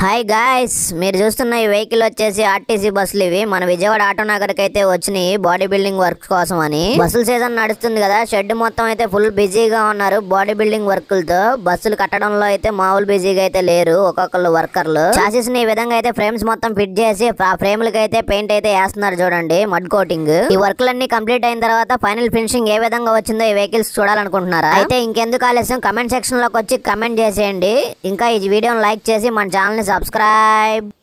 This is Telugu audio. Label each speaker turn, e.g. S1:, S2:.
S1: హాయ్ గాయ్స్ మీరు చూస్తున్న ఈ వెహికల్ వచ్చేసి ఆర్టీసీ బస్సులు ఇవి. మన విజయవాడ ఆటో నగర్కి అయితే వచ్చినాయి బాడీ బిల్డింగ్ వర్క్ కోసం అని. బస్సుల సీజన్ నడుస్తుంది కదా షెడ్ మొత్తం అయితే ఫుల్ బిజీగా ఉన్నారు. బాడీ బిల్డింగ్ వర్క్లతో బస్సులు కట్టడంలో అయితే మామూలు బిజీగా అయితే లేరు ఒక్కొక్కరు వర్కర్లు చాసెస్ ఈ విధంగా అయితే ఫ్రేమ్స్ మొత్తం ఫిట్ చేసి ఆ ఫ్రేమ్లకి అయితే పెయింట్ అయితే వేస్తున్నారు చూడండి మడ్ కోటింగ్ ఈ వర్క్లన్నీ కంప్లీట్ అయిన తర్వాత ఫైనల్ ఫినిషింగ్ ఏ విధంగా వచ్చిందో ఈ వెహికల్స్ చూడాలనుకుంటున్నారా? అయితే ఇంకెందుకు ఆలస్యం? కమెంట్ సెక్షన్లోకి వచ్చి కమెంట్ చేసేయండి. ఇంకా ఈ వీడియోని లైక్ చేసి మన ఛానల్ subscribe.